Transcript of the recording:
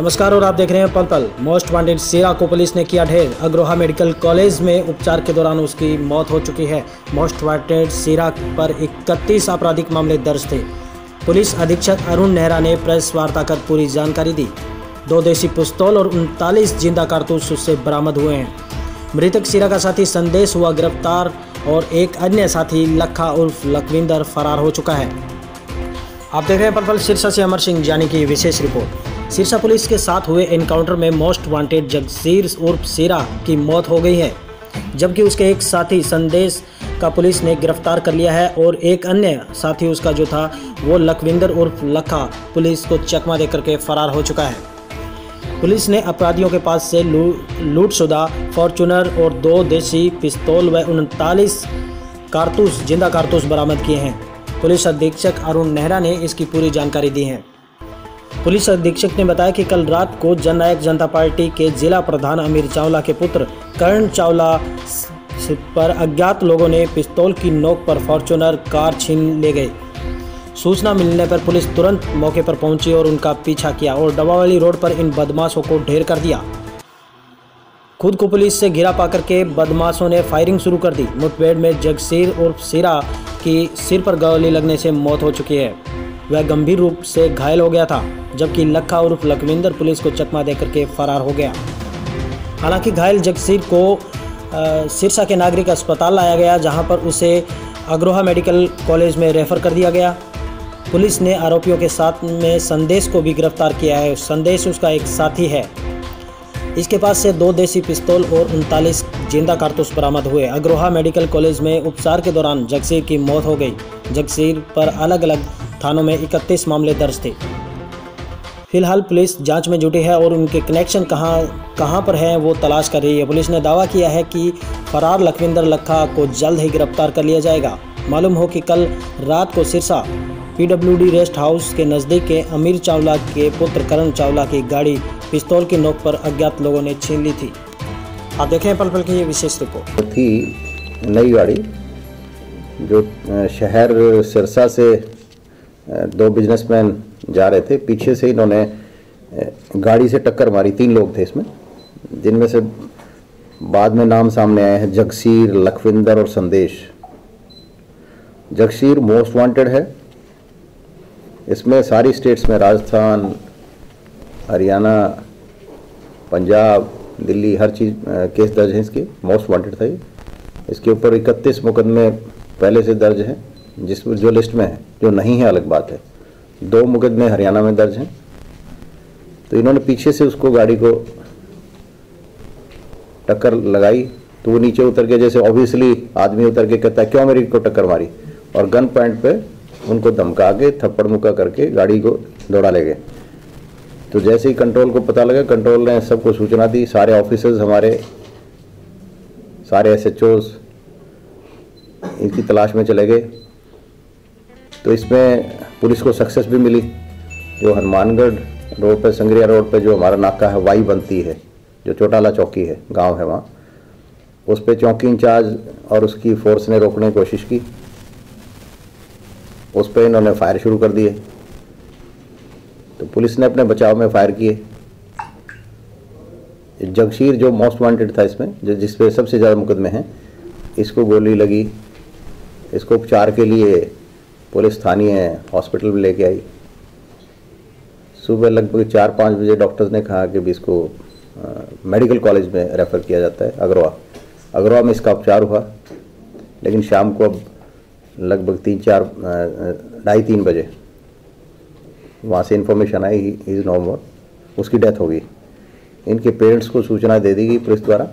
नमस्कार, और आप देख रहे हैं पल पल मोस्ट वांटेड सीरा को पुलिस ने किया ढेर। अग्रोहा मेडिकल कॉलेज में उपचार के दौरान उसकी मौत हो चुकी है। मोस्ट वांटेड सीरा पर 31 आपराधिक मामले दर्ज थे। पुलिस अधीक्षक अरुण नेहरा ने प्रेस वार्ता कर पूरी जानकारी दी। दो देसी पिस्तौल और उनतालीस ज़िंदा कारतूस उससे बरामद हुए हैं। मृतक सीरा का साथी संदेश हुआ गिरफ़्तार, और एक अन्य साथी लखा उर्फ़ लखविंदर फरार हो चुका है। आप देख रहे हैं पलपल सिरसा से अमर सिंह जानी की विशेष रिपोर्ट। सिरसा पुलिस के साथ हुए एनकाउंटर में मोस्ट वांटेड जगजीर उर्फ़ सीरा की मौत हो गई है। जबकि उसके एक साथी संदेश का पुलिस ने गिरफ़्तार कर लिया है और एक अन्य साथी उसका जो था वो लखविंदर उर्फ़ लखा पुलिस को चकमा देकर के फरार हो चुका है। पुलिस ने अपराधियों के पास से लू, लूटशुदा फॉर्चूनर और दो देसी पिस्तौल व उनतालीस कारतूस ज़िंदा कारतूस बरामद किए हैं। पुलिस अधीक्षक अरुण नेहरा ने इसकी पूरी जानकारी दी है। पुलिस अधीक्षक ने बताया कि कल रात को जननायक जनता पार्टी के जिला प्रधान अमीर चावला के पुत्र कर्ण चावला पर अज्ञात लोगों ने पिस्तौल की नोक पर फॉर्चूनर कार छीन ले गए। सूचना मिलने पर पुलिस तुरंत मौके पर पहुँची और उनका पीछा किया और डबावाली रोड पर इन बदमाशों को ढेर कर दिया। खुद को पुलिस से घिरा पाकर के बदमाशों ने फायरिंग शुरू कर दी। मुठभेड़ में जगसीर उर्फ़ सिरा की सिर पर गोली लगने से मौत हो चुकी है। वह गंभीर रूप से घायल हो गया था। जबकि लखा उर्फ़ लखविंदर पुलिस को चकमा देकर के फरार हो गया। हालाँकि घायल जगसीर को सिरसा के नागरिक अस्पताल लाया गया, जहाँ पर उसे अग्रोहा मेडिकल कॉलेज में रेफर कर दिया गया। पुलिस ने आरोपियों के साथ में संदेश को भी गिरफ़्तार किया है। संदेश उसका एक साथी है। इसके पास से दो देसी पिस्तौल और उनतालीस ज़िंदा कारतूस बरामद हुए। अग्रोहा मेडिकल कॉलेज में उपचार के दौरान जगसीर की मौत हो गई। जगसीर पर अलग अलग थानों में 31 मामले दर्ज थे। फ़िलहाल पुलिस जाँच में जुटी है और उनके कनेक्शन कहाँ कहाँ पर हैं वो तलाश कर रही है। पुलिस ने दावा किया है कि फरार लखविंदर लखा को जल्द ही गिरफ़्तार कर लिया जाएगा। मालूम हो कि कल रात को सिरसा पीडब्ल्यूडी रेस्ट हाउस के नज़दीक के अमीर चावला के पुत्र करण चावला की गाड़ी पिस्तौल की नोक पर अज्ञात लोगों ने छीन ली थी। आप देखें पल पल की ये विशेष रिपोर्ट थी नई गाड़ी, जो शहर सिरसा से दो बिजनेसमैन जा रहे थे। पीछे से इन्होंने गाड़ी से टक्कर मारी। तीन लोग थे इसमें। जिनमें से बाद में नाम सामने आए हैं जगसीर लखविंदर और संदेश। जगसीर मोस्ट वांटेड है। इसमें सारी स्टेट्स में, राजस्थान, हरियाणा, पंजाब, दिल्ली, हर चीज़ केस दर्ज है इसके। मोस्ट वांटेड था ये। इसके ऊपर इकतीस मुकदमे पहले से दर्ज हैं जिस जो लिस्ट में है, जो नहीं है, अलग बात है। दो मुकदमे हरियाणा में दर्ज हैं। तो इन्होंने पीछे से उसको गाड़ी को टक्कर लगाई तो वो नीचे उतर के जैसे ऑब्वियसली आदमी उतर के कहता है, क्यों मेरी को टक्कर मारी? और गन पॉइंट पे उनको धमका के, थप्पड़ मुक्का करके गाड़ी को दौड़ा ले गए। तो जैसे ही कंट्रोल को पता लगा कंट्रोल ने सबको सूचना दी, सारे ऑफिसर्स हमारे, सारे एस इनकी तलाश में चले गए। तो इसमें पुलिस को सक्सेस भी मिली। जो हनुमानगढ़ रोड पर संग्रिया रोड पर जो हमारा नाका है, वाई बनती है, जो चौटाला चौकी है, गाँव है वहाँ, उस पर चौकी इंचार्ज और उसकी फोर्स ने रोकने की कोशिश की। उस पर इन्होंने फायर शुरू कर दिए। तो पुलिस ने अपने बचाव में फायर किए। जगशीर जो मोस्ट वांटेड था इसमें, जो जिस पे सबसे ज़्यादा मुकदमे हैं, इसको गोली लगी। इसको उपचार के लिए पुलिस स्थानीय हॉस्पिटल में लेके आई। सुबह लगभग चार पाँच बजे डॉक्टर्स ने कहा कि भी इसको मेडिकल कॉलेज में रेफ़र किया जाता है, अग्रवा। अग्रवा में इसका उपचार हुआ, लेकिन शाम को अब लगभग तीन चार ढाई तीन बजे, वहाँ से इन्फॉर्मेशन आई इज़ नो मोर उसकी डेथ हो गई। इनके पेरेंट्स को सूचना दे दी गई पुलिस द्वारा